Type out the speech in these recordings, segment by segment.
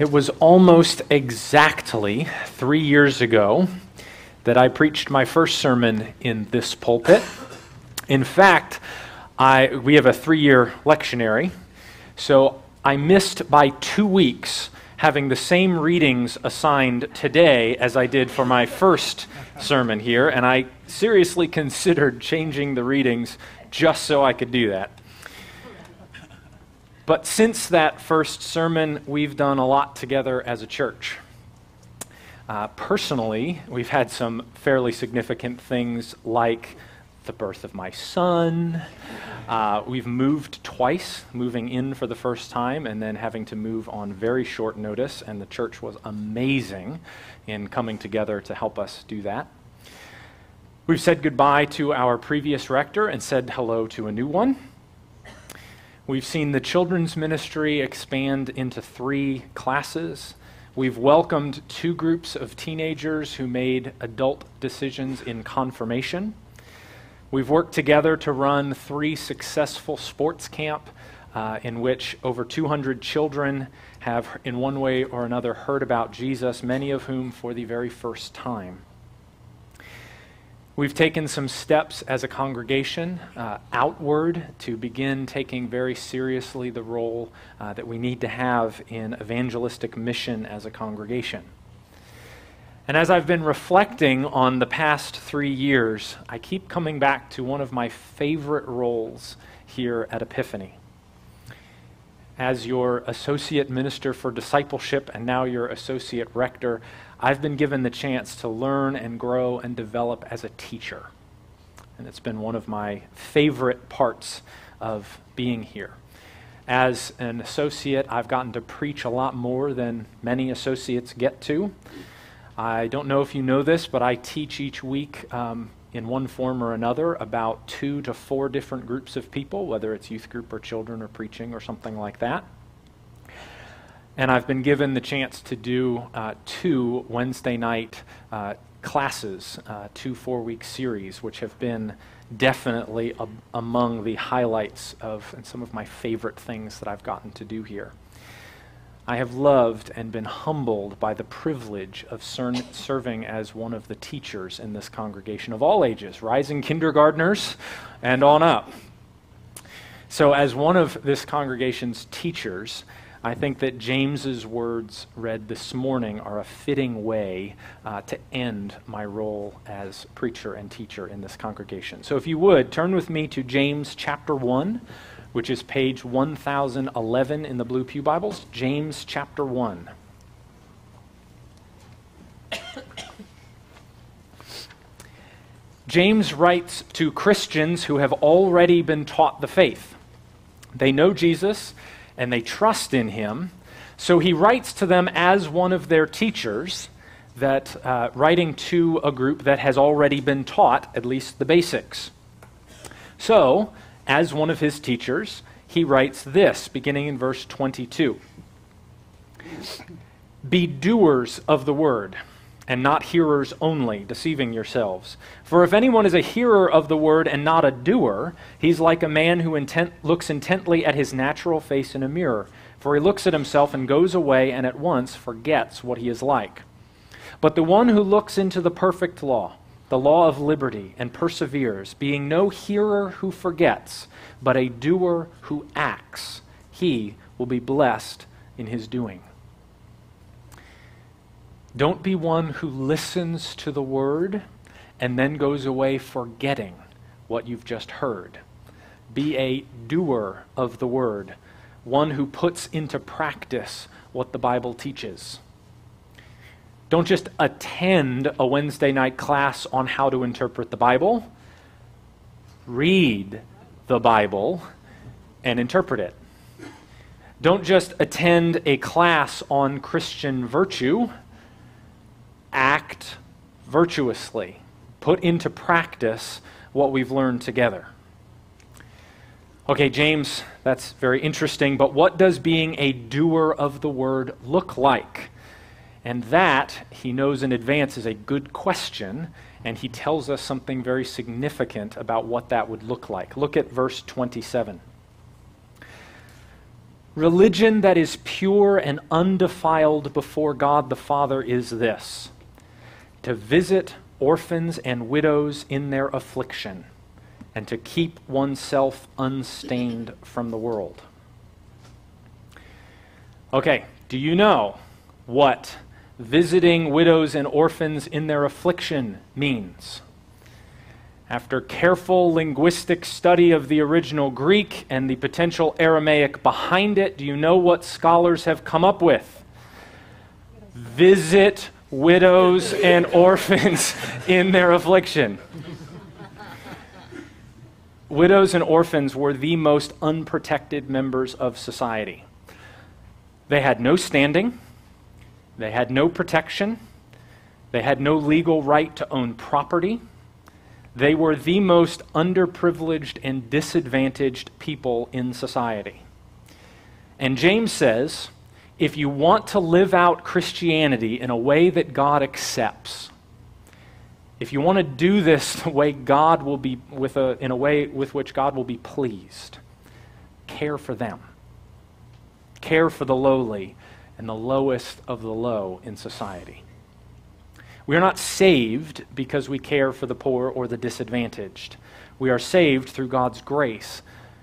It was almost exactly three years ago that I preached my first sermon in this pulpit. In fact, I, we have a three year lectionary, so I missed by two weeks having the same readings assigned today as I did for my first sermon here, and I seriously considered changing the readings just so I could do that. But since that first sermon, we've done a lot together as a church. Uh, personally, we've had some fairly significant things like the birth of my son. Uh, we've moved twice, moving in for the first time and then having to move on very short notice, and the church was amazing in coming together to help us do that. We've said goodbye to our previous rector and said hello to a new one. We've seen the children's ministry expand into three classes. We've welcomed two groups of teenagers who made adult decisions in confirmation. We've worked together to run three successful sports camp uh, in which over 200 children have, in one way or another, heard about Jesus, many of whom for the very first time. We've taken some steps as a congregation uh, outward to begin taking very seriously the role uh, that we need to have in evangelistic mission as a congregation. And as I've been reflecting on the past three years, I keep coming back to one of my favorite roles here at Epiphany. As your associate minister for discipleship and now your associate rector, I've been given the chance to learn and grow and develop as a teacher. And it's been one of my favorite parts of being here. As an associate, I've gotten to preach a lot more than many associates get to. I don't know if you know this, but I teach each week um, in one form or another about two to four different groups of people, whether it's youth group or children or preaching or something like that. And I've been given the chance to do uh, two Wednesday night uh, classes, uh, two four week series, which have been definitely a- among the highlights of and some of my favorite things that I've gotten to do here. I have loved and been humbled by the privilege of ser- serving as one of the teachers in this congregation of all ages, rising kindergartners and on up. So, as one of this congregation's teachers, I think that James's words read this morning are a fitting way uh, to end my role as preacher and teacher in this congregation. So if you would, turn with me to James chapter 1, which is page 1011 in the Blue Pew Bibles. James chapter 1. James writes to Christians who have already been taught the faith. They know Jesus and they trust in him. So he writes to them as one of their teachers, that uh, writing to a group that has already been taught at least the basics. So, as one of his teachers, he writes this, beginning in verse 22 Be doers of the word and not hearers only, deceiving yourselves. For if anyone is a hearer of the word and not a doer, he's like a man who intent, looks intently at his natural face in a mirror. For he looks at himself and goes away and at once forgets what he is like. But the one who looks into the perfect law, the law of liberty, and perseveres, being no hearer who forgets, but a doer who acts, he will be blessed in his doing. Don't be one who listens to the word and then goes away forgetting what you've just heard. Be a doer of the word, one who puts into practice what the Bible teaches. Don't just attend a Wednesday night class on how to interpret the Bible. Read the Bible and interpret it. Don't just attend a class on Christian virtue act virtuously, put into practice what we've learned together. Okay, James, that's very interesting, but what does being a doer of the word look like? And that, he knows in advance, is a good question, and he tells us something very significant about what that would look like. Look at verse 27. Religion that is pure and undefiled before God the Father is this to visit orphans and widows in their affliction, and to keep oneself unstained from the world. Okay, do you know what visiting widows and orphans in their affliction means? After careful linguistic study of the original Greek and the potential Aramaic behind it, do you know what scholars have come up with? Visit widows and orphans in their affliction. Widows and orphans were the most unprotected members of society. They had no standing, they had no protection, they had no legal right to own property. They were the most underprivileged and disadvantaged people in society. And James says if you want to live out Christianity in a way that God accepts, if you want to do this the way God will be with a, in a way with which God will be pleased, care for them. Care for the lowly and the lowest of the low in society. We are not saved because we care for the poor or the disadvantaged. We are saved through God's grace,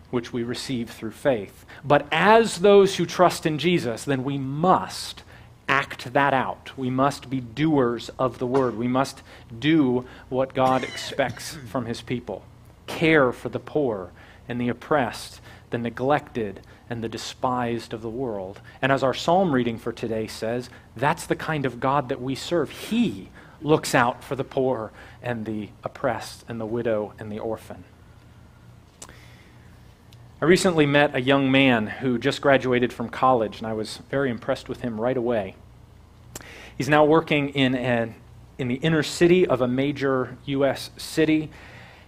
which we receive through faith. But as those who trust in Jesus, then we must act that out. We must be doers of the word. We must do what God expects from his people care for the poor and the oppressed, the neglected and the despised of the world. And as our psalm reading for today says, that's the kind of God that we serve. He looks out for the poor and the oppressed and the widow and the orphan. I recently met a young man who just graduated from college, and I was very impressed with him right away. He's now working in, an, in the inner city of a major U.S. city,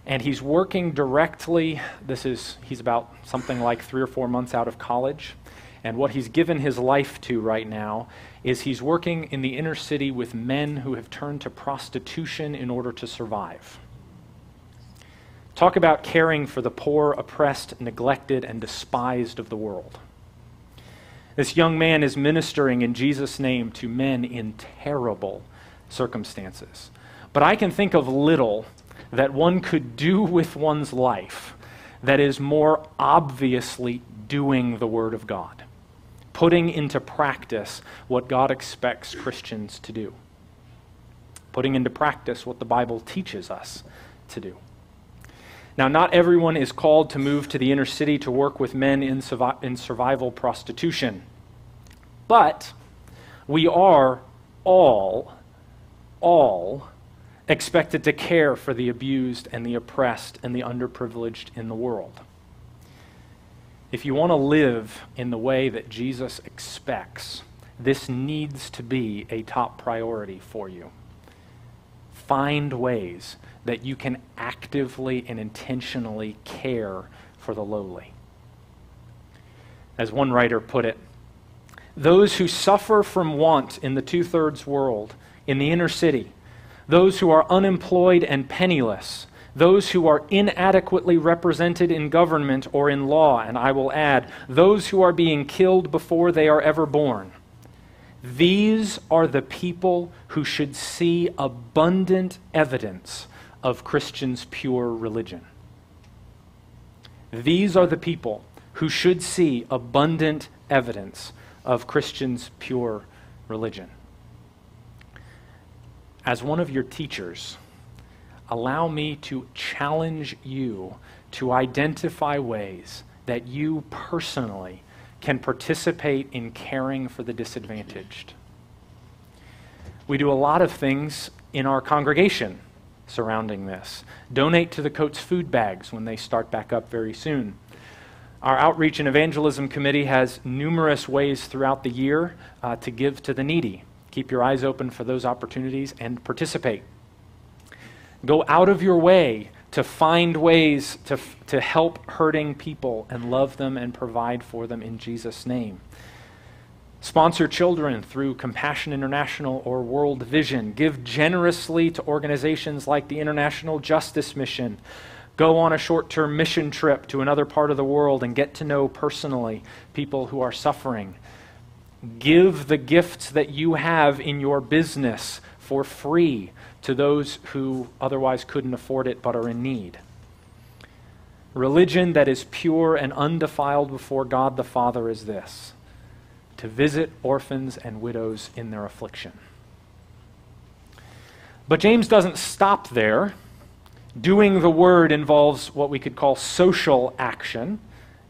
and he's working directly. This is, he's about something like three or four months out of college. And what he's given his life to right now is he's working in the inner city with men who have turned to prostitution in order to survive. Talk about caring for the poor, oppressed, neglected, and despised of the world. This young man is ministering in Jesus' name to men in terrible circumstances. But I can think of little that one could do with one's life that is more obviously doing the Word of God, putting into practice what God expects Christians to do, putting into practice what the Bible teaches us to do. Now, not everyone is called to move to the inner city to work with men in, survi- in survival prostitution. But we are all, all expected to care for the abused and the oppressed and the underprivileged in the world. If you want to live in the way that Jesus expects, this needs to be a top priority for you. Find ways that you can actively and intentionally care for the lowly. As one writer put it, those who suffer from want in the two thirds world, in the inner city, those who are unemployed and penniless, those who are inadequately represented in government or in law, and I will add, those who are being killed before they are ever born. These are the people who should see abundant evidence of Christians' pure religion. These are the people who should see abundant evidence of Christians' pure religion. As one of your teachers, allow me to challenge you to identify ways that you personally can participate in caring for the disadvantaged. We do a lot of things in our congregation surrounding this. Donate to the Coates food bags when they start back up very soon. Our Outreach and Evangelism Committee has numerous ways throughout the year uh, to give to the needy. Keep your eyes open for those opportunities and participate. Go out of your way to find ways to, to help hurting people and love them and provide for them in Jesus' name. Sponsor children through Compassion International or World Vision. Give generously to organizations like the International Justice Mission. Go on a short term mission trip to another part of the world and get to know personally people who are suffering. Give the gifts that you have in your business for free to those who otherwise couldn't afford it but are in need. Religion that is pure and undefiled before God the Father is this to visit orphans and widows in their affliction. But James doesn't stop there. Doing the word involves what we could call social action,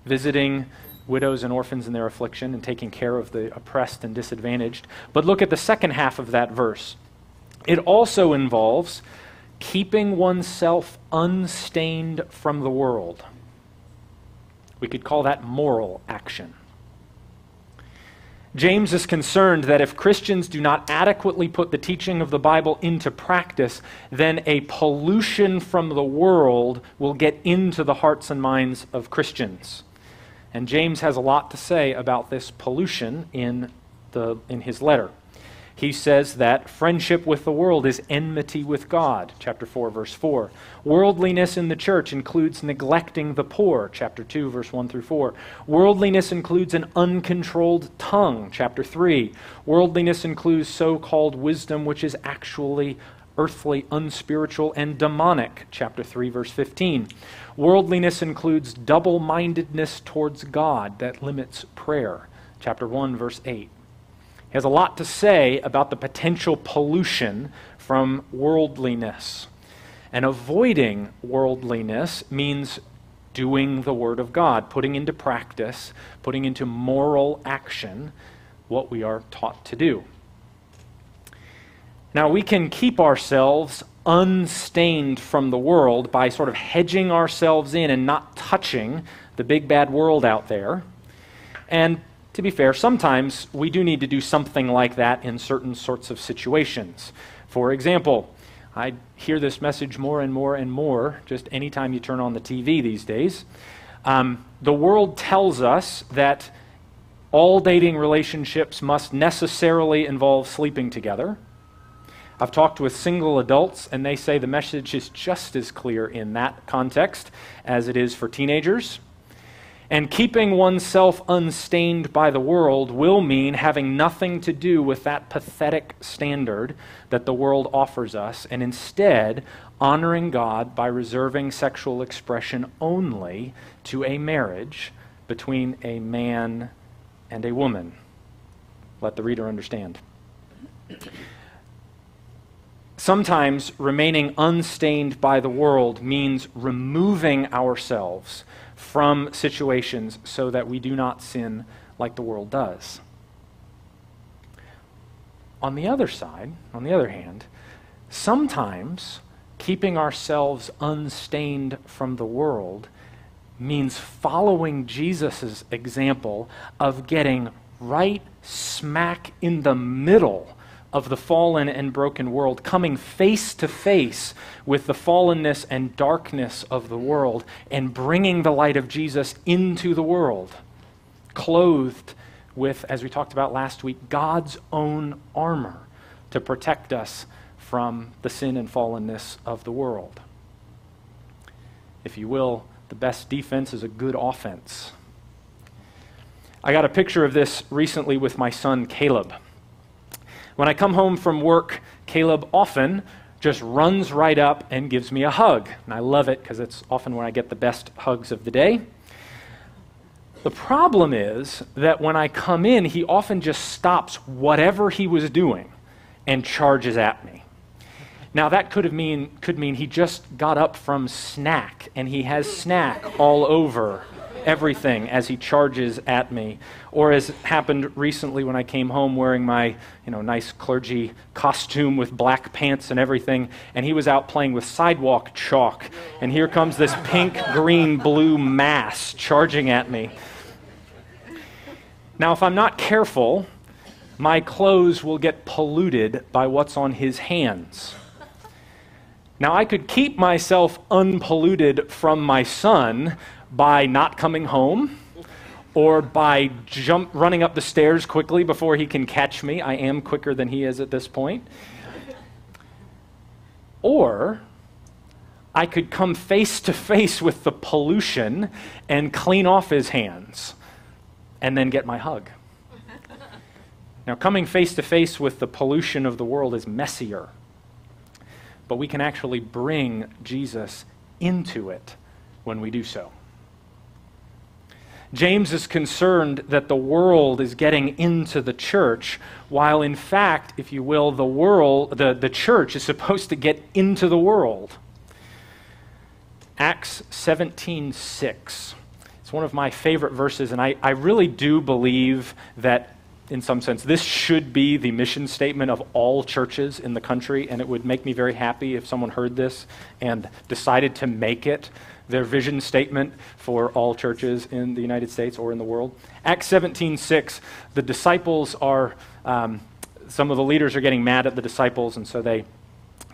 visiting widows and orphans in their affliction and taking care of the oppressed and disadvantaged. But look at the second half of that verse. It also involves keeping oneself unstained from the world. We could call that moral action. James is concerned that if Christians do not adequately put the teaching of the Bible into practice, then a pollution from the world will get into the hearts and minds of Christians. And James has a lot to say about this pollution in, the, in his letter he says that friendship with the world is enmity with God, chapter 4, verse 4. Worldliness in the church includes neglecting the poor, chapter 2, verse 1 through 4. Worldliness includes an uncontrolled tongue, chapter 3. Worldliness includes so called wisdom, which is actually earthly, unspiritual, and demonic, chapter 3, verse 15. Worldliness includes double mindedness towards God that limits prayer, chapter 1, verse 8. He has a lot to say about the potential pollution from worldliness. And avoiding worldliness means doing the Word of God, putting into practice, putting into moral action what we are taught to do. Now, we can keep ourselves unstained from the world by sort of hedging ourselves in and not touching the big bad world out there. And to be fair, sometimes we do need to do something like that in certain sorts of situations. For example, I hear this message more and more and more just anytime you turn on the TV these days. Um, the world tells us that all dating relationships must necessarily involve sleeping together. I've talked with single adults, and they say the message is just as clear in that context as it is for teenagers. And keeping oneself unstained by the world will mean having nothing to do with that pathetic standard that the world offers us, and instead honoring God by reserving sexual expression only to a marriage between a man and a woman. Let the reader understand. Sometimes remaining unstained by the world means removing ourselves from situations so that we do not sin like the world does. On the other side, on the other hand, sometimes keeping ourselves unstained from the world means following Jesus' example of getting right smack in the middle of the fallen and broken world, coming face to face with the fallenness and darkness of the world, and bringing the light of Jesus into the world, clothed with, as we talked about last week, God's own armor to protect us from the sin and fallenness of the world. If you will, the best defense is a good offense. I got a picture of this recently with my son Caleb. When I come home from work, Caleb often just runs right up and gives me a hug. And I love it because it's often when I get the best hugs of the day. The problem is that when I come in, he often just stops whatever he was doing and charges at me. Now that could have mean could mean he just got up from snack and he has snack all over everything as he charges at me. Or as happened recently when I came home wearing my, you know, nice clergy costume with black pants and everything, and he was out playing with sidewalk chalk. And here comes this pink, green, blue mass charging at me. Now, if I'm not careful, my clothes will get polluted by what's on his hands. Now, I could keep myself unpolluted from my son by not coming home or by jump, running up the stairs quickly before he can catch me. I am quicker than he is at this point. Or I could come face to face with the pollution and clean off his hands and then get my hug. Now, coming face to face with the pollution of the world is messier, but we can actually bring Jesus into it when we do so. James is concerned that the world is getting into the church, while in fact, if you will, the world, the, the church is supposed to get into the world. Acts 17 6. It's one of my favorite verses, and I, I really do believe that, in some sense, this should be the mission statement of all churches in the country, and it would make me very happy if someone heard this and decided to make it their vision statement for all churches in the United States or in the world. Acts 17 6, the disciples are, um, some of the leaders are getting mad at the disciples, and so they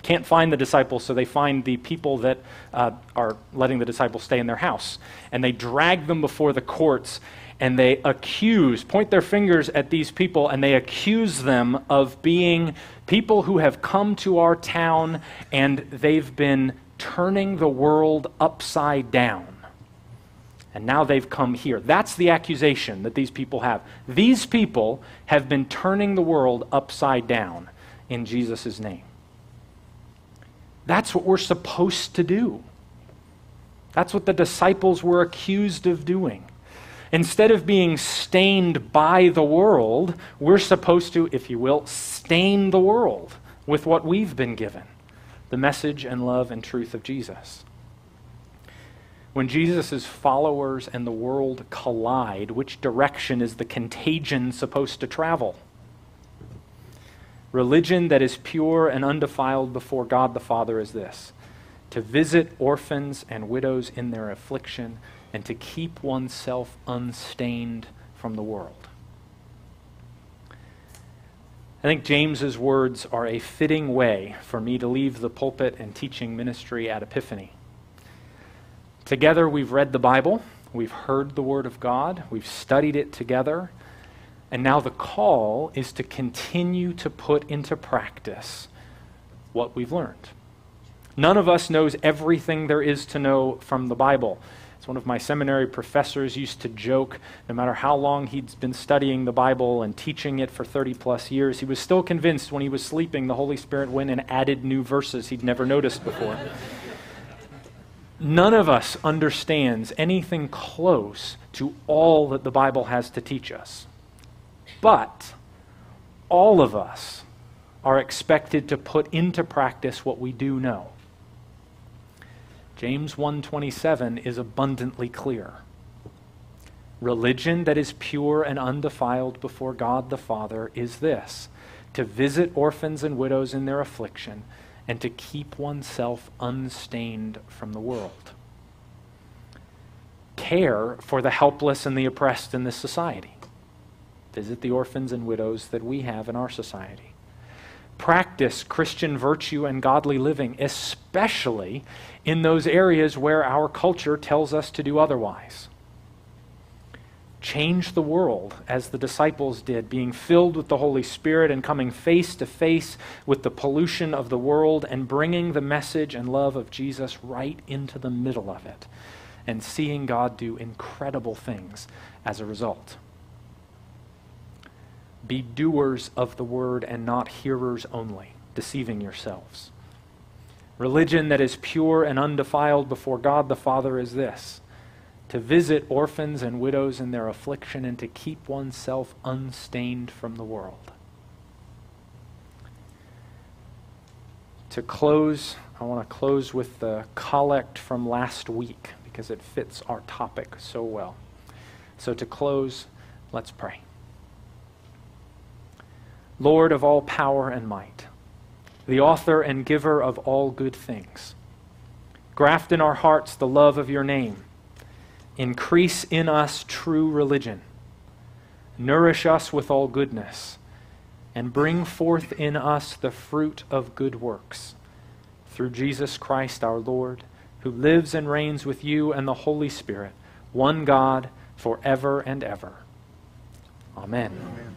can't find the disciples, so they find the people that uh, are letting the disciples stay in their house. And they drag them before the courts and they accuse, point their fingers at these people, and they accuse them of being people who have come to our town and they've been turning the world upside down. And now they've come here. That's the accusation that these people have. These people have been turning the world upside down in Jesus' name. That's what we're supposed to do. That's what the disciples were accused of doing. Instead of being stained by the world, we're supposed to, if you will, stain the world with what we've been given the message and love and truth of Jesus. When Jesus' followers and the world collide, which direction is the contagion supposed to travel? Religion that is pure and undefiled before God the Father is this to visit orphans and widows in their affliction and to keep oneself unstained from the world. I think James's words are a fitting way for me to leave the pulpit and teaching ministry at Epiphany. Together, we've read the Bible, we've heard the Word of God, we've studied it together, and now the call is to continue to put into practice what we've learned. None of us knows everything there is to know from the Bible. One of my seminary professors used to joke, no matter how long he'd been studying the Bible and teaching it for 30 plus years, he was still convinced when he was sleeping the Holy Spirit went and added new verses he'd never noticed before. None of us understands anything close to all that the Bible has to teach us. But all of us are expected to put into practice what we do know. James 1:27 is abundantly clear. Religion that is pure and undefiled before God the Father is this: to visit orphans and widows in their affliction and to keep oneself unstained from the world. Care for the helpless and the oppressed in this society Visit the orphans and widows that we have in our society. Practice Christian virtue and godly living, especially in those areas where our culture tells us to do otherwise. Change the world as the disciples did, being filled with the Holy Spirit and coming face to face with the pollution of the world and bringing the message and love of Jesus right into the middle of it and seeing God do incredible things as a result. Be doers of the word and not hearers only, deceiving yourselves. Religion that is pure and undefiled before God the Father is this to visit orphans and widows in their affliction and to keep oneself unstained from the world. To close, I want to close with the collect from last week because it fits our topic so well. So, to close, let's pray. Lord of all power and might, the author and giver of all good things. Graft in our hearts the love of your name. Increase in us true religion. Nourish us with all goodness, and bring forth in us the fruit of good works. Through Jesus Christ our Lord, who lives and reigns with you and the Holy Spirit, one God, forever and ever. Amen. Amen.